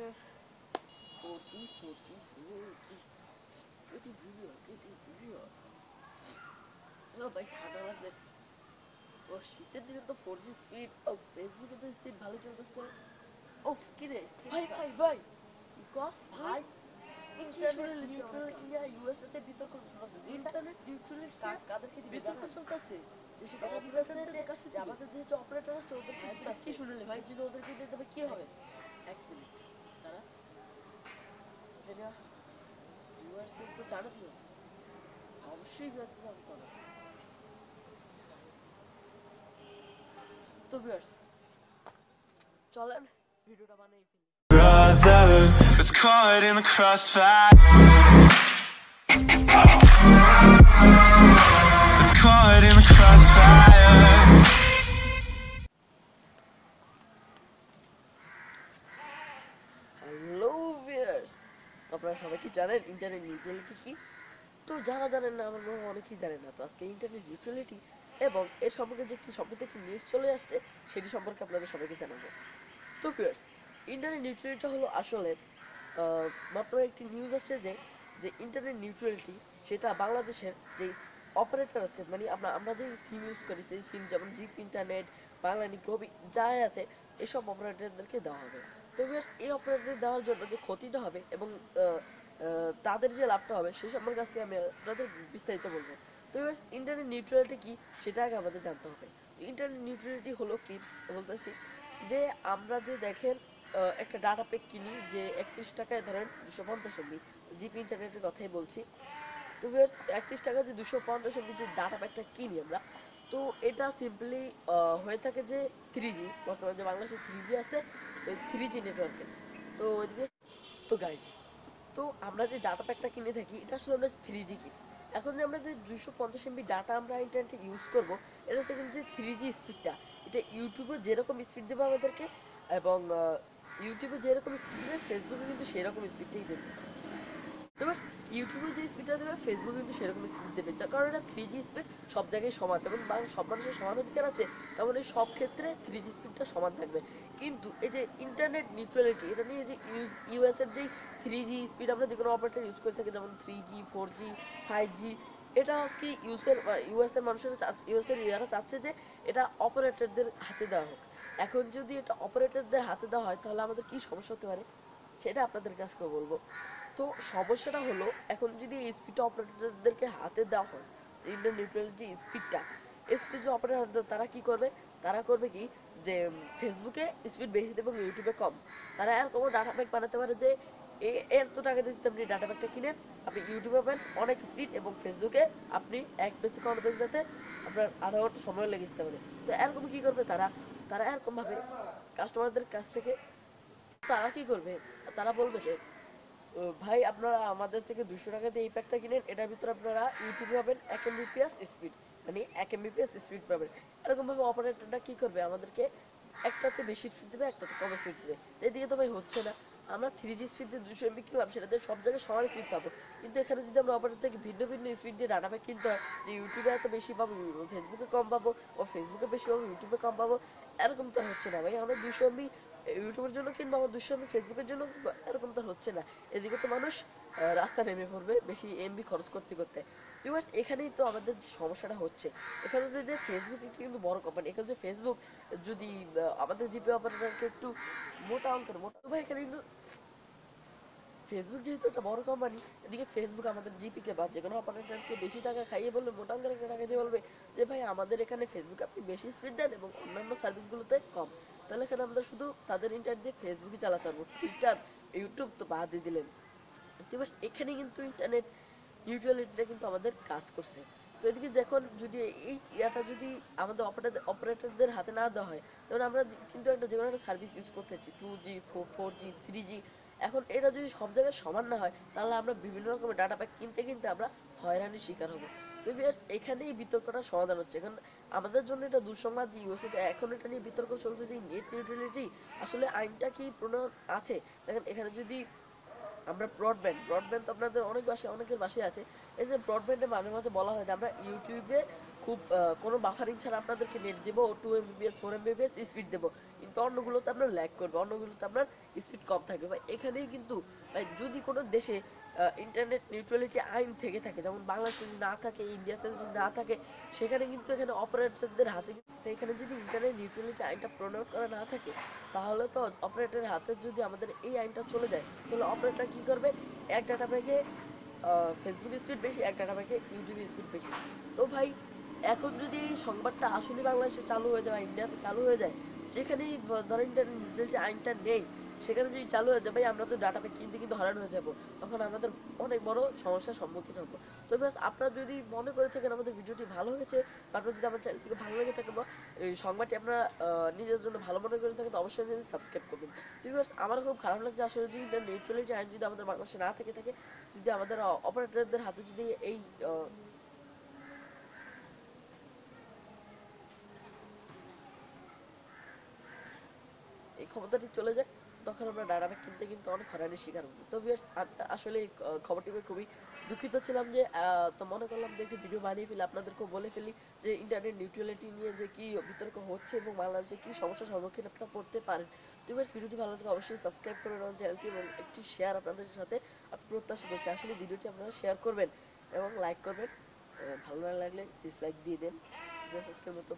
হচ্ছে four G four G four G এটি video এটি ভিডিও ও ভাই ঠান্ডা লাগছে ও শীতের দিনে তো ফোর জি স্পিড ও ফেসবুকে তো স্পিড ভালো চলতেছে ও কি রে ভাই ভাই ভাই বিকজ ভাই ইন্টারনেট নিউট্রালিটি নিয়ে ইউএসএ তে বিতর্ক চলতেছে ইন্টারনেট নিউট্রালিটি কাদেরকে বিতর্ক চলতেছে দেশে অপারেটরদের কাছে আমাদের দেশে অপারেটর আছে ওদেরকে কি শুনলে ভাই যদি ওদেরকে দিয়ে দেবে কি হবে এক মিনিট এটা ইউএস তো জানো তো অবশ্যই ইউএস জানতে হবে তো ভিউয়ার্স চলেন ভিডিওটা বানাই ফেলি brother was caught in the crossfire. Was caught in the crossfire. আপনারা সবাই কি জানেন ইন্টারনেট নিউট্রালিটি কি? তো যারা জানেন না, আমার মনে হয় অনেকেই জানেন না। তো আজকে ইন্টারনেট নিউট্রালিটি এবং এর সম্পর্কে যে একটি সম্প্রতি একটি নিউজ চলে আসছে, সেটি সম্পর্কে আপনাদের সবাইকে জানাব। তো ভিউয়ার্স ইন্টারনেট নিউট্রালিটি হলো আসলে বর্তমানে একটি নিউজ আসছে যে যে ইন্টারনেট নিউট্রালিটি সেটা বাংলাদেশের যে অপারেটর আছে মানে আমরা আমরা যে সিম ইউজ করি, সেই সিম যেমন জিপ ইন্টারনেট বাংলানি গ্লোবি যাই আছে, এসব অপারেটরদেরকে দেওয়া হবে। তো ভিউয়ার্স এই অপারেটর দেওয়ার জন্য যে ক্ষতিটা হবে এবং তাদের যে লাভটা হবে সেই সম্পর্কে আজকে আমি আপনাদের বিস্তারিত বলব। তো ভিউয়ার্স ইন্টারনেট নিউট্রালিটি কি সেটা আগে আমাদের জানতে হবে। ইন্টারনেট নিউট্রালিটি হলো কি বলতেছি যে আমরা যে দেখেন একটা ডাটা প্যাক কিনি যে একত্রিশ টাকায় ধরেন দুশো পঞ্চাশ এমবি, জিপি ইন্টারনেটের কথাই বলছি। তো ভিউয়ার্স একত্রিশ টাকা যে দুশো পঞ্চাশ এমবি যে ডাটা প্যাকটা কিনি আমরা, তো এটা সিম্পলি হয়ে থাকে যে থ্রি জি বর্তমানে যে বাংলাদেশে থ্রি জি আছে থ্রি জি নেটওয়ার্কে তো ওইদিকে, তো গাইজ তো আমরা যে ডাটা প্যাকটা কিনে থাকি, এটা আসলে আমরা থ্রি জি কিনি। এখন যে আমরা যে দুশো পঞ্চাশ এমবি ডাটা আমরা ইন্টারনেটে ইউজ করব, এটা থেকে যে থ্রি জি স্পিডটা এটা ইউটিউবে যেরকম স্পিড দেবে আমাদেরকে, এবং ইউটিউবে যেরকম স্পিড দেবে ফেসবুকে কিন্তু সেরকম স্পিডটাই দেবে। এবার ইউটিউবে যে স্পিডটা দেবে ফেসবুকে কিন্তু সেরকম স্পিড দেবে। যার কারণে এটা থ্রি জি স্পিড সব জায়গায় সমান। তেমন বাং- সব মানুষের সমান অধিকার আছে তেমন এই সব ক্ষেত্রে থ্রি জি স্পিডটা সমান থাকবে। কিন্তু এই যে ইন্টারনেট নিউট্রালিটি এটা নিয়ে যে ইউজ ইউএস এর যেই থ্রি জি স্পিড আমরা যে কোনো অপারেটর ইউজ করে থাকি, যেমন three G four G five G এটা আজকে ইউএসের ইউএসএর মানুষেরা ইউএসএর ইয়ারা চাচ্ছে যে এটা অপারেটরদের হাতে দেওয়া হোক। এখন যদি এটা অপারেটরদের হাতে দেওয়া হয়, তাহলে আমাদের কি সমস্যা হতে পারে? সেটা আপনাদের কাছে বলব। তো সমস্যাটা হলো, এখন যদি এই স্পিডটা অপারেটরদেরকে হাতে দেওয়া হয় ইন্ডিয়ান নিউট্রাল যে স্পিডটা স্পিড যে অপারেটর তারা কি করবে? তারা করবে কি? যে ফেসবুকে স্পিড বেশি দেবে এবং ইউটিউবে কম। তারা এরকম ডাটা প্যাক বানাতে পারে যে, এ- এত টাকা দিয়ে আপনি ডাটা প্যাকটা কিনেন, আপনি ইউটিউবে পাবেন, অনেক স্পিড এবং ফেসবুকে আপনি এক পেজ থেকে অন্য পেজ যেতে আপনার আধা ঘণ্টা সময় লেগে যেতে পারে। তো এরকম কি করবে তারা? তারা এরকম ভাবে কাস্টমারদের কাছ থেকে, তারা কি করবে? তারা বলবে যে ভাই, আপনারা আমাদের থেকে দুশো টাকা দিয়ে এই প্যাকটা কিনেন। এটার ভিতরে আপনারা ইউটিউবে পাবেন এক এমবিপিএস স্পিড মানে এক এমবিপিএস স্পিড পাবেন। এরকম ভাবে অপারেটরটা কি করবে? আমাদেরকে একটাতে বেশি স্পিড দেবে, একটাতে কম স্পিড দেবে। এদিকে তো ভাই হচ্ছে না। আমরা থ্রি জি স্পিড দিয়ে দুশো এমবি কিনলাম, সেটাতে সব জায়গায় সমান স্পিড পাবো। কিন্তু এখানে যদি আমরা অপারেটর থেকে ভিন্ন ভিন্ন স্পিড দিয়ে ডাটা প্যাক কিনতে হয়, যে ইউটিউবে এত বেশি পাবো ফেসবুকে কম পাবো, ও ফেসবুকে বেশি পাবো ইউটিউবে কম পাবো, এরকম তো হচ্ছে না। ভাই, আমরা দুশো এমবি ইউটিউবের জন্য কিংবা আমার এমবি ফেসবুকের জন্য এরকম তো হচ্ছে না। এদিকে তো মানুষ রাস্তা নেমে পড়বে, বেশি এমবি খরচ করতে করতে। ভিউয়ার্স এখানেই তো আমাদের যে সমস্যাটা হচ্ছে। এখানে যে ফেসবুক একটি কিন্তু বড় কোম্পানি এখানে যে ফেসবুক যদি আমাদের জিপে অপারেটরকে একটু মোটা অঙ্কের মোটা ভাই এখানে কিন্তু ফেসবুক যেহেতু একটা বড় কোম্পানি এদিকে ফেসবুক আমাদের জিপিকে বা যে কোনো অপারেটরকে বেশি টাকা খাইয়ে বলবে মোটা অঙ্কের টাকা দিয়ে বলবে যে, ভাই, আমাদের এখানে ফেসবুকে আপনি বেশি স্পিড দেন এবং অন্যান্য সার্ভিসগুলোতে কম। তাহলে এখানে আমরা শুধু তাদের ইন্টারনেট দিয়ে ফেসবুকে চালাতে পারব। টুইটার ইউটিউব তো বাদ দিয়ে দিলেন। এবার এখানে কিন্তু ইন্টারনেট নিউট্রালিটিটা কিন্তু আমাদের কাজ করছে। তো এদিকে দেখুন, যদি এই ইয়াটা যদি আমাদের অপারেটর অপারেটরদের হাতে না দেওয়া হয় তখন আমরা কিন্তু একটা যে কোনো একটা সার্ভিস ইউজ করতে হচ্ছে two G four G three G এখন এটা যদি সব জায়গায় সমান না হয়, তাহলে আমরা বিভিন্ন রকমের ডাটা প্যাক কিনতে কিনতে আমরা হয়রানির শিকার হব। তো ভিউয়ার্স এখানেই বিতর্কটা সমাধান হচ্ছে। এখন আমাদের জন্য এটা দুঃসংবাদ যে ইউএসএ এখন এটা নিয়ে বিতর্ক চলছে যে নেট নিউট্রালিটি আসলে আইনটা কি প্রণয়ন আছে? দেখেন, এখানে যদি আমরা ব্রডব্যান্ড ব্রডব্যান্ড তো আপনাদের অনেক বাসায়, অনেকের বাসায় আছে। এই যে ব্রডব্যান্ডে মাঝে মাঝে বলা হয় যে আমরা ইউটিউবে খুব কোনো বাফারিং ছাড়া আপনাদেরকে নেট দেবো two MBPS four MBPS speed দেবো। কিন্তু অন্যগুলোতে আপনার ল্যাগ করবে, অন্যগুলোতে আপনার স্পিড কম থাকবে। বা এখানেই কিন্তু যদি কোনো দেশে ইন্টারনেট নিউট্রালিটি আইন থেকে থাকে, যেমন বাংলাদেশে যদি না থাকে ইন্ডিয়াতে যদি না থাকে, সেখানে কিন্তু এখানে অপারেটরদের হাতে কিন্তু, এখানে যদি ইন্টারনেট নিউট্রালিটি আইনটা প্রণয়ন করা না থাকে, তাহলে তো অপারেটরের হাতে যদি আমাদের এই আইনটা চলে যায়, তাহলে অপারেটর কি করবে? এক ডাটা প্যাকে ফেসবুক স্পিড বেশি, এক ডাটা প্যাকে ইউটিউব স্পিড বেশি। তো ভাই, এখন যদি এই সংবাদটা আসলে বাংলাদেশে চালু হয়ে যায় বা ইন্ডিয়াতে চালু হয়ে যায় যেখানেই ধরেন নিউট্রালিটি আইনটা নেই, সেখানে যদি চালু হয়ে যায়, ভাই, আমরা তো ডাটা কিনতে কিন্তু হয়রান হয়ে যাব। তখন আমাদের অনেক বড় সমস্যার সম্মুখীন হব। তো ব্যাস, আপনারা যদি মনে করে থাকেন আমাদের ভিডিওটি ভালো হয়েছে আপনার যদি আমার চ্যানেল থেকে ভালো লেগে থাকে বা এই সংবাদটি আপনারা নিজের জন্য ভালো মনে করে থাকেন, তো অবশ্যই সাবস্ক্রাইব করবেন। তো ব্যাস, আমার খুব খারাপ লাগছে, আসলে যদি ইন্টারনেট নিউট্রালিটি আইন যদি আমাদের বাংলাদেশে না থেকে থাকে, যদি আমাদের অপারেটরদের হাতে যদি এই ক্ষমতাটি চলে যায় তখন আমরা ডাটা কিনতে কিন্তু অনেক হয়রানির শিকার হব। তো আমি আসলে খবরটি পেয়ে খুবই দুঃখিত ছিলাম যে তো মনে করলাম যে একটি ভিডিও বানিয়ে ফেলি আপনাদেরকেও বলে ফেলি যে ইন্টারনেট নিউট্রালিটি নিয়ে যে কি বিতর্ক হচ্ছে এবং বাংলাদেশে কি সমস্যার সম্মুখীন আপনারা পড়তে পারেন। তো viewers, ভিডিওটি ভালো লাগে অবশ্যই সাবস্ক্রাইব করে নেওয়ার চ্যানেলটি এবং একটি শেয়ার আপনাদের সাথে আমি প্রত্যাশা করছি। আসলে ভিডিওটি আপনারা শেয়ার করবেন এবং লাইক করবেন। ভালো না লাগলে ডিসলাইক দিয়ে দেন। আজকের মতো